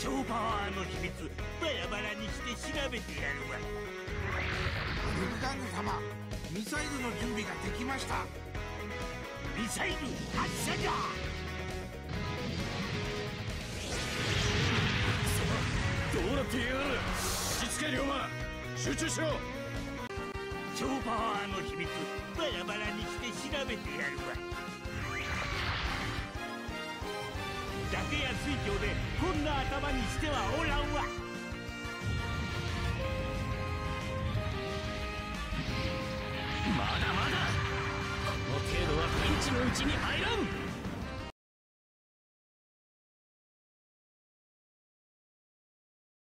超パワーの秘密バラバラにして調べてやるわ。ルクガング様ミサイルの準備ができました。ミサイル発射だ。どうなってやがるしつけ龍馬集中しろ。超パワーの秘密バラバラにして調べてやるわだけや水郷でこんな頭にしてはおらんわ。まだまだ。この程度はピンチのうちに入らん。